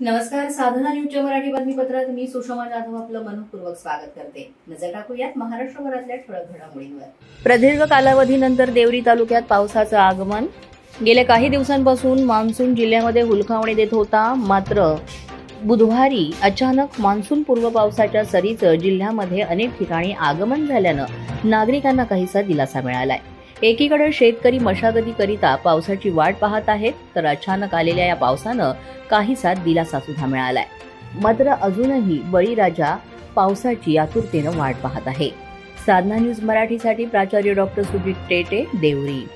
नमस्कार साधना न्यूजच्या मराठी बातमीपत्रात मी सुषमा जाधव आपलं मनपूर्वक स्वागत करते. नजर टाकूयात महाराष्ट्रभरातल्या ठळक घडामोडींवर. प्रदीर्घ कालावधीनंतर देवरी तालुक्यात पावसाचं आगमन. गेल्या काही दिवसांपासून मान्सून जिल्ह्यामध्ये हुलकावणी देत होता मात्र बुधवारी अचानक मान्सून पूर्व पावसाच्या सरीचं जिल्ह्यामध्ये अनेक ठिकाणी आगमन झाल्यानं नागरिकांना काहीसा दिलासा मिळालाय. एकीकडे शेतकरी मशागतीकरिता पावसाची वाट पाहत आहेत तर अचानक आलेल्या या पावसानं काहीसा दिलासा सुद्धा मिळालाय. मात्र अजूनही बळीराजा पावसाची आतुरतेनं वाट पाहत आहे. साधना न्यूज मराठीसाठी प्राचार्य डॉक्टर सुजित टेटे देवरी.